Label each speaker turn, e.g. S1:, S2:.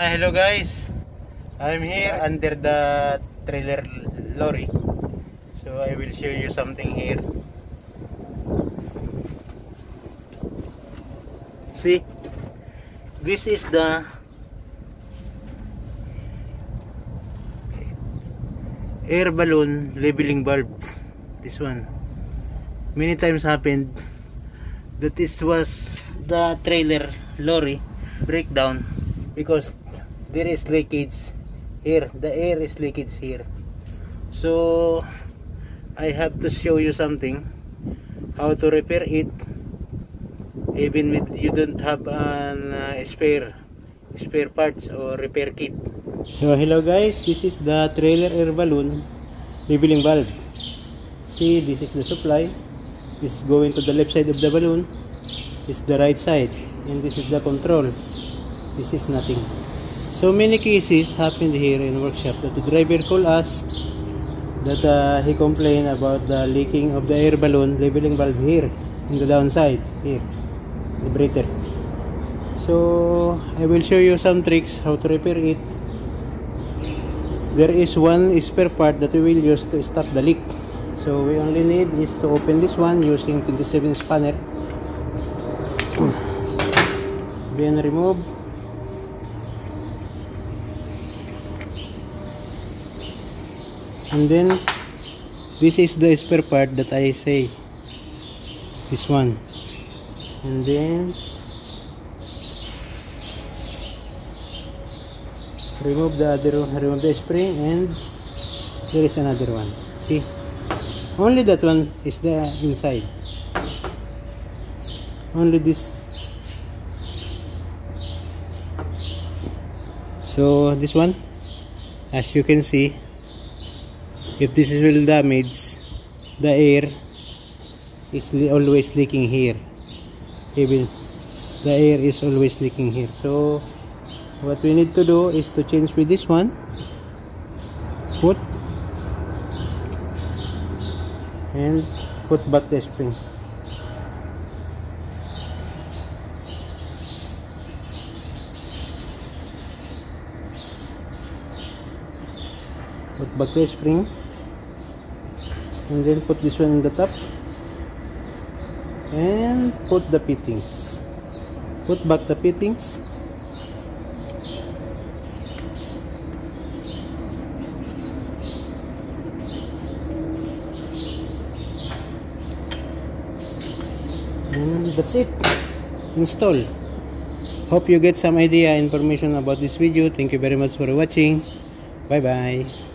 S1: Ah, hello guys. I'm here under the trailer lorry. So I will show you something here. See? This is the air balloon leveling bulb. This one. Many times happened that this was the trailer lorry breakdown because there is leakage here. The air is leakage here. So I have to show you something. How to repair it. Even with you don't have an uh, spare spare parts or repair kit. So hello guys. This is the trailer air balloon leveling valve. See this is the supply. This is going to the left side of the balloon. Is the right side. And this is the control. This is nothing so many cases happened here in workshop. That the driver called us that uh, he complained about the leaking of the air balloon leveling valve here in the downside here the breather. So I will show you some tricks how to repair it. There is one spare part that we will use to stop the leak. So we only need is to open this one using 27 spanner. Then remove and then this is the spare part that I say. This one. And then remove the other one remove the spring and there is another one. See? Only that one is the inside. Only this. So this one as you can see if this is will damage the air is always leaking here. Even the air is always leaking here. So what we need to do is to change with this one. Put and put back the spring put back the spring. And then put this one in the top. And put the fittings. Put back the fittings. And that's it. Install. Hope you get some idea information about this video. Thank you very much for watching. Bye bye